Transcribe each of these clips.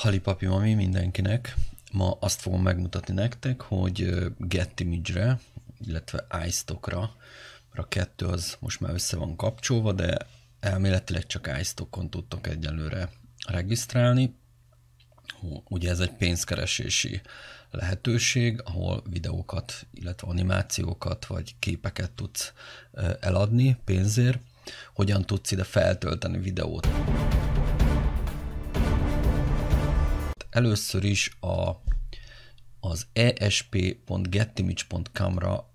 Halipapi mami mindenkinek. Ma azt fogom megmutatni nektek, hogy Get Image-re, illetve iStock-ra, a kettő az most már össze van kapcsolva, de elméletileg csak iStockon tudtok egyelőre regisztrálni. Ugye ez egy pénzkeresési lehetőség, ahol videókat, illetve animációkat vagy képeket tudsz eladni pénzért. Hogyan tudsz ide feltölteni videót? Először is a, az esp.getimage.com-ra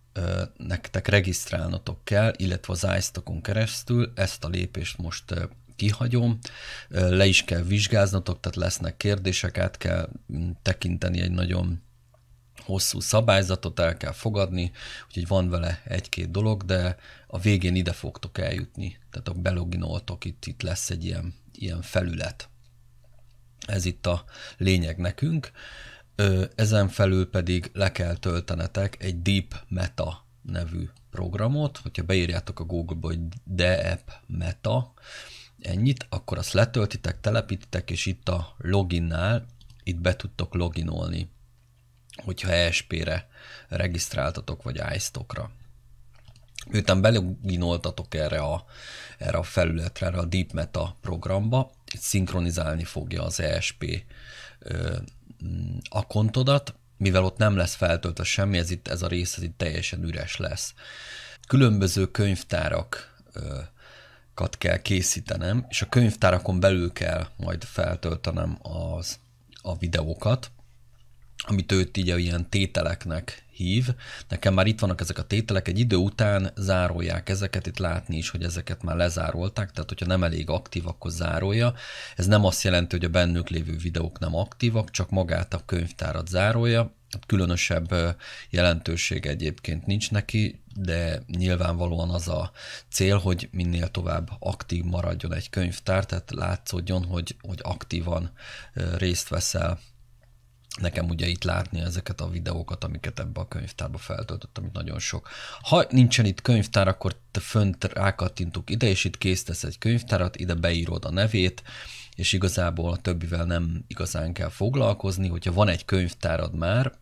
nektek regisztrálnotok kell, illetve az iStockon keresztül ezt a lépést most kihagyom, le is kell vizsgáznatok, tehát lesznek kérdések, át kell tekinteni egy nagyon hosszú szabályzatot, el kell fogadni, úgyhogy van vele egy-két dolog, de a végén ide fogtok eljutni, tehát a beloginoltok, itt, itt lesz egy ilyen, ilyen felület. Ez itt a lényeg nekünk. Ezen felül pedig le kell töltenetek egy Deep Meta nevű programot, hogyha beírjátok a Google-ba, hogy DEP Meta, ennyit, akkor azt letöltitek, telepítitek, és itt a loginnál itt be tudtok loginolni, hogyha ESP-re regisztráltatok, vagy iStockra. Miután beloginoltatok erre a, erre a felületre, erre a Deep Meta programba, szinkronizálni fogja az ESP akontodat, mivel ott nem lesz feltöltve semmi, ez, itt, ez a rész ez itt teljesen üres lesz. Különböző könyvtárak kell készítenem, és a könyvtárakon belül kell majd feltöltenem az, a videókat, amit őt így ilyen tételeknek hív. Nekem már itt vannak ezek a tételek, egy idő után zárolják ezeket, itt látni is, hogy ezeket már lezárolták, tehát hogyha nem elég aktív, akkor zárolja. Ez nem azt jelenti, hogy a bennük lévő videók nem aktívak, csak magát a könyvtárat zárolja. Különösebb jelentőség egyébként nincs neki, de nyilvánvalóan az a cél, hogy minél tovább aktív maradjon egy könyvtár, tehát látszódjon, hogy, hogy aktívan részt veszel nekem ugye itt látni ezeket a videókat, amiket ebbe a könyvtárba feltöltöttem, amit nagyon sok. Ha nincsen itt könyvtár, akkor te fönt rákattintuk ide, és itt készítesz egy könyvtárat, ide beírod a nevét, és igazából a többivel nem igazán kell foglalkozni, hogyha van egy könyvtárad már,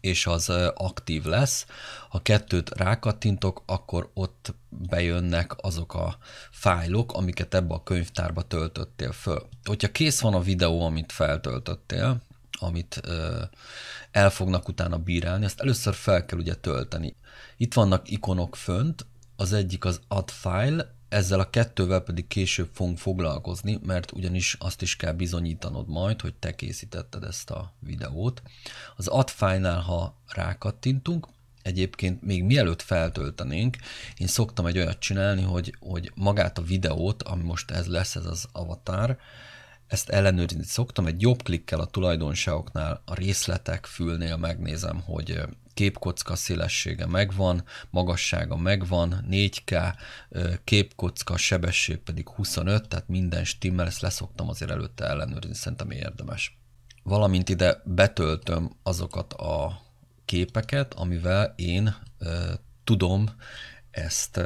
és az aktív lesz. Ha kettőt rákattintok, akkor ott bejönnek azok a fájlok, amiket ebbe a könyvtárba töltöttél föl. Hogyha kész van a videó, amit feltöltöttél, amit el fognak utána bírálni, azt először fel kell ugye tölteni. Itt vannak ikonok fönt, az egyik az add file, ezzel a kettővel pedig később fogunk foglalkozni, mert ugyanis azt is kell bizonyítanod majd, hogy te készítetted ezt a videót. Az add file-nál, ha rákattintunk, egyébként még mielőtt feltöltenénk, én szoktam egy olyat csinálni, hogy, hogy magát a videót, ami most ez lesz, ez az avatar, ezt ellenőrizni szoktam, egy jobb klikkel a tulajdonságoknál, a részletek fülnél megnézem, hogy képkocka szélessége megvan, magassága megvan, 4K, képkocka sebesség pedig 25, tehát minden stimmel, ezt leszoktam azért előtte ellenőrizni, szerintem érdemes. Valamint ide betöltöm azokat a képeket, amivel én tudom ezt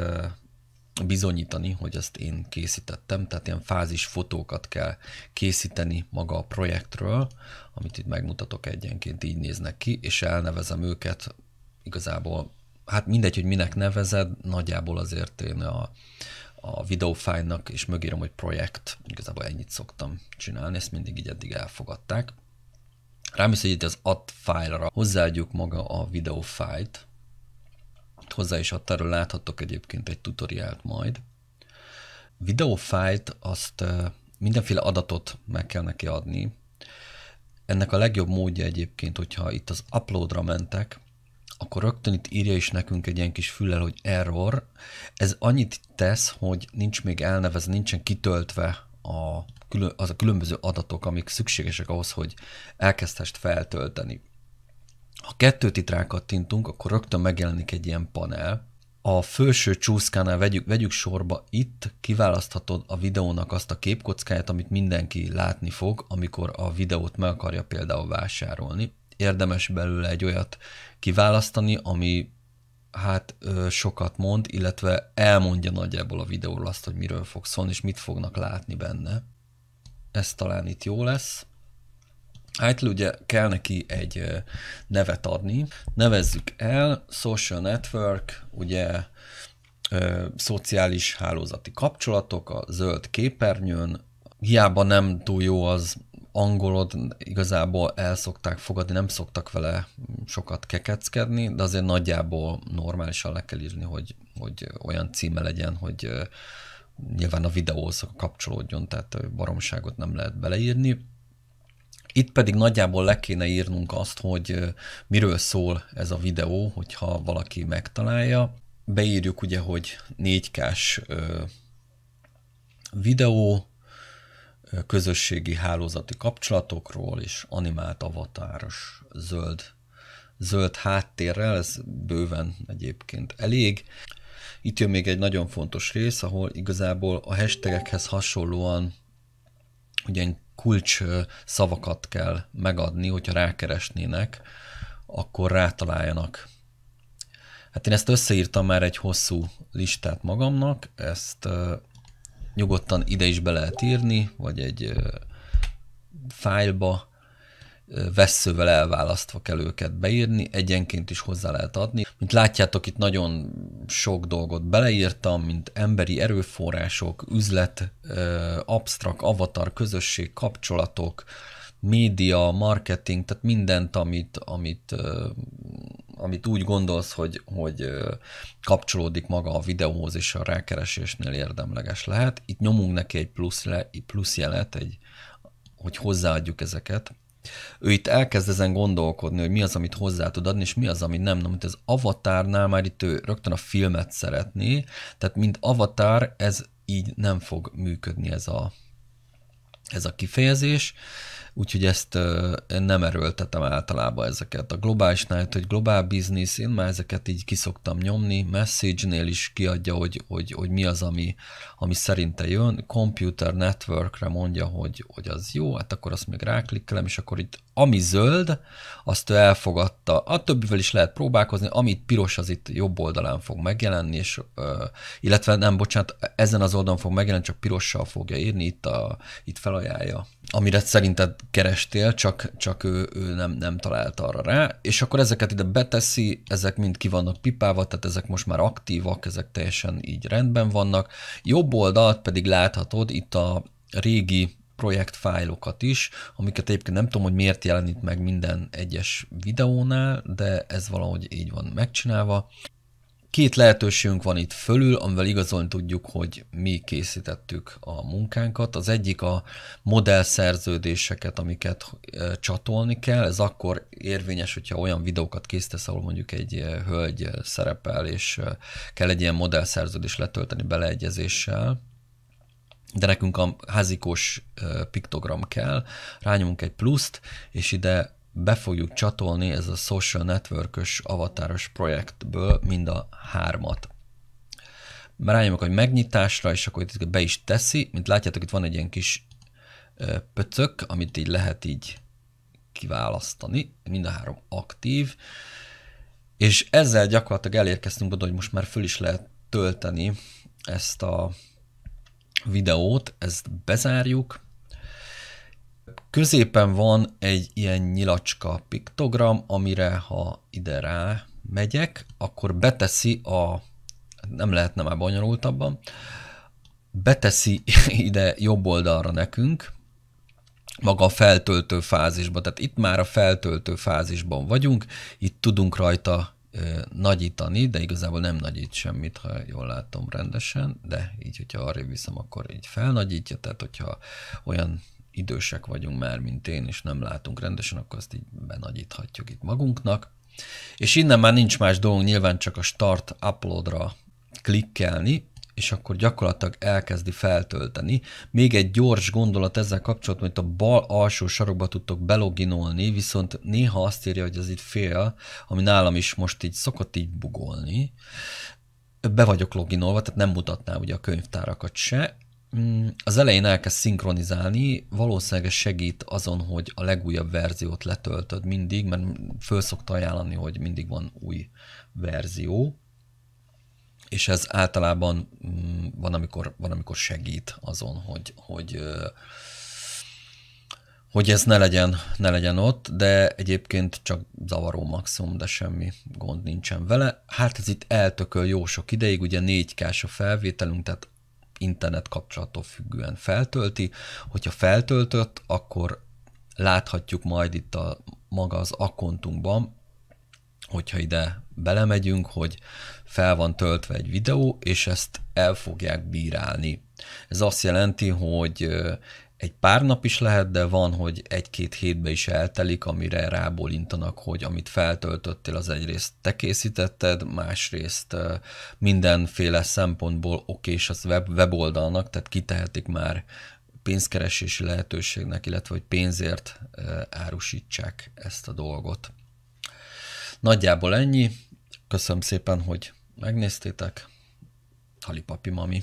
bizonyítani, hogy ezt én készítettem, tehát ilyen fázis fotókat kell készíteni maga a projektről, amit itt megmutatok egyenként, így néznek ki, és elnevezem őket igazából, hát mindegy, hogy minek nevezed, nagyjából azért én a, a videófájnak, és mögérom, hogy projekt, igazából ennyit szoktam csinálni, ezt mindig így eddig elfogadták. Rámész, hogy itt az add file-ra hozzáadjuk maga a videófájt, hozzá is adta, láthattok egyébként egy tutoriált majd. Videófájt azt mindenféle adatot meg kell neki adni. Ennek a legjobb módja egyébként, hogyha itt az uploadra mentek, akkor rögtön itt írja is nekünk egy ilyen kis füllel, hogy error. Ez annyit tesz, hogy nincs még elnevezve, nincsen kitöltve a, az a különböző adatok, amik szükségesek ahhoz, hogy elkezdhest feltölteni. Ha kettőt itt rákattintunk, akkor rögtön megjelenik egy ilyen panel. A felső csúszkánál vegyük, vegyük sorba, itt kiválaszthatod a videónak azt a képkockáját, amit mindenki látni fog, amikor a videót meg akarja például vásárolni. Érdemes belőle egy olyat kiválasztani, ami hát ö, sokat mond, illetve elmondja nagyjából a videóról azt, hogy miről fog szólni, és mit fognak látni benne. Ez talán itt jó lesz. Ájtl ugye kell neki egy nevet adni. Nevezzük el Social Network, ugye ö, szociális hálózati kapcsolatok a zöld képernyőn. Hiába nem túl jó az angolod, igazából el szokták fogadni, nem szoktak vele sokat kekeckedni, de azért nagyjából normálisan le kell írni, hogy, hogy olyan címe legyen, hogy nyilván a videóhoz kapcsolódjon, tehát baromságot nem lehet beleírni. Itt pedig nagyjából le kéne írnunk azt, hogy miről szól ez a videó, hogyha valaki megtalálja. Beírjuk ugye, hogy 4K-s videó, közösségi hálózati kapcsolatokról és animált avatáros zöld, zöld háttérrel, ez bőven egyébként elég. Itt jön még egy nagyon fontos rész, ahol igazából a hashtagekhez hasonlóan ugye kulcs szavakat kell megadni, hogyha rákeresnének, akkor rátaláljanak. Hát én ezt összeírtam már egy hosszú listát magamnak, ezt nyugodtan ide is be lehet írni, vagy egy fájlba, vesszővel elválasztva kell őket beírni, egyenként is hozzá lehet adni. Mint látjátok, itt nagyon sok dolgot beleírtam, mint emberi erőforrások, üzlet, absztrakt, avatar, közösség, kapcsolatok, média, marketing, tehát mindent, amit, amit, amit úgy gondolsz, hogy, hogy kapcsolódik maga a videóhoz, és a rákeresésnél érdemleges lehet. Itt nyomunk neki egy plusz, le, plusz jelet, egy, hogy hozzáadjuk ezeket. Ő itt elkezd ezen gondolkodni, hogy mi az, amit hozzá tud adni, és mi az, ami nem. Na, mint az avatárnál már itt ő rögtön a filmet szeretné, tehát mint avatár ez így nem fog működni ez a, ez a kifejezés úgyhogy ezt nem erőltetem általában ezeket. A globálisnál, hogy globál business, én már ezeket így kiszoktam nyomni, message-nél is kiadja, hogy, hogy, hogy mi az, ami, ami szerinte jön, computer networkre mondja, hogy, hogy az jó, hát akkor azt még ráklikkelem, és akkor itt ami zöld, azt ő elfogadta. A többivel is lehet próbálkozni, amit piros, az itt jobb oldalán fog megjelenni, és, illetve nem, bocsánat, ezen az oldalon fog megjelenni, csak pirossal fogja írni, itt, a, itt felajánlja. Amire szerinted kerestél, csak, csak ő, ő nem, nem talált arra rá, és akkor ezeket ide beteszi, ezek mind ki vannak pipálva, tehát ezek most már aktívak, ezek teljesen így rendben vannak. Jobb oldalt pedig láthatod itt a régi projektfájlokat is, amiket egyébként nem tudom, hogy miért jelenít meg minden egyes videónál, de ez valahogy így van megcsinálva. Két lehetőségünk van itt fölül, amivel igazolni tudjuk, hogy mi készítettük a munkánkat. Az egyik a modellszerződéseket, amiket csatolni kell. Ez akkor érvényes, hogyha olyan videókat készítesz, ahol mondjuk egy hölgy szerepel, és kell egy ilyen modellszerződést letölteni beleegyezéssel de nekünk a házikós piktogram kell, rányomunk egy pluszt, és ide be fogjuk csatolni ez a social network avatáros projektből mind a hármat. Rányomok, hogy megnyitásra, és akkor itt be is teszi. Mint látjátok, itt van egy ilyen kis pöcök, amit így lehet így kiválasztani. Mind a három aktív. És ezzel gyakorlatilag elérkeztünk oda, hogy most már föl is lehet tölteni ezt a videót, ezt bezárjuk. Középen van egy ilyen nyilacska piktogram, amire ha ide rá megyek, akkor beteszi a, nem lehetne már bonyolultabban, beteszi ide jobb oldalra nekünk, maga a feltöltő fázisban. Tehát itt már a feltöltő fázisban vagyunk, itt tudunk rajta nagyítani, de igazából nem nagyít semmit, ha jól látom rendesen, de így, hogyha arra viszem, akkor így felnagyítja, tehát hogyha olyan idősek vagyunk már, mint én, és nem látunk rendesen, akkor azt így benagyíthatjuk itt magunknak. És innen már nincs más dolgunk, nyilván csak a Start Uploadra klikkelni, és akkor gyakorlatilag elkezdi feltölteni. Még egy gyors gondolat ezzel kapcsolatban, hogy a bal alsó sarokba tudtok beloginolni, viszont néha azt írja, hogy ez itt fél, ami nálam is most így szokott így bugolni. Be vagyok loginolva, tehát nem mutatná ugye a könyvtárakat se. Mm, az elején elkezd szinkronizálni, valószínűleg segít azon, hogy a legújabb verziót letöltöd mindig, mert föl szokta ajánlani, hogy mindig van új verzió és ez általában mm, van, amikor, van, amikor segít azon, hogy, hogy, hogy ez ne legyen, ne legyen ott, de egyébként csak zavaró maximum, de semmi gond nincsen vele. Hát ez itt eltököl jó sok ideig, ugye 4 k a felvételünk, tehát internet kapcsolattól függően feltölti. Hogyha feltöltött, akkor láthatjuk majd itt a maga az akkontunkban, hogyha ide belemegyünk, hogy fel van töltve egy videó, és ezt el fogják bírálni. Ez azt jelenti, hogy egy pár nap is lehet, de van, hogy egy-két hétbe is eltelik, amire rábólintanak, hogy amit feltöltöttél, az egyrészt te készítetted, másrészt mindenféle szempontból okés az web, weboldalnak, tehát kitehetik már pénzkeresési lehetőségnek, illetve hogy pénzért árusítsák ezt a dolgot. Nagyjából ennyi. Köszönöm szépen, hogy megnéztétek. Halipapi mami.